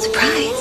Surprise!